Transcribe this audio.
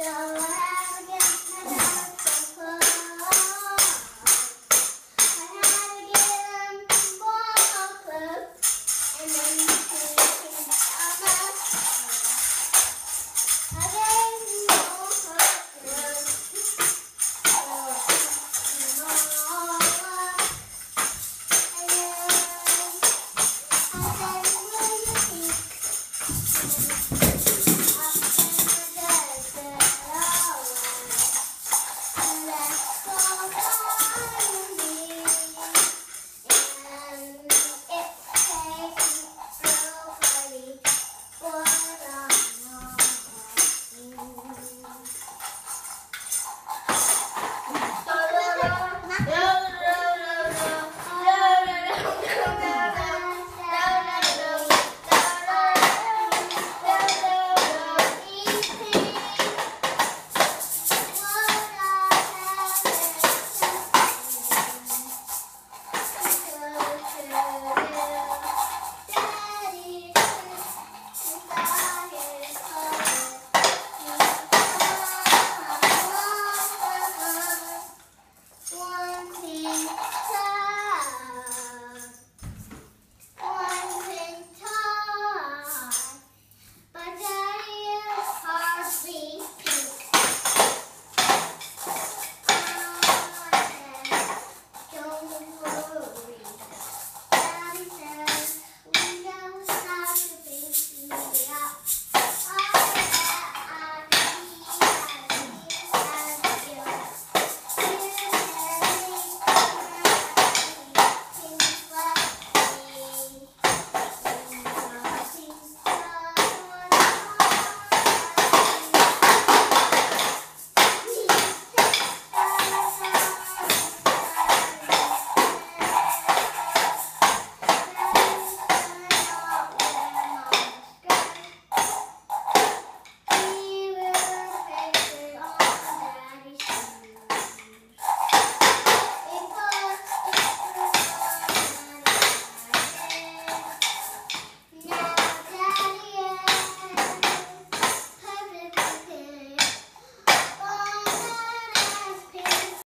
So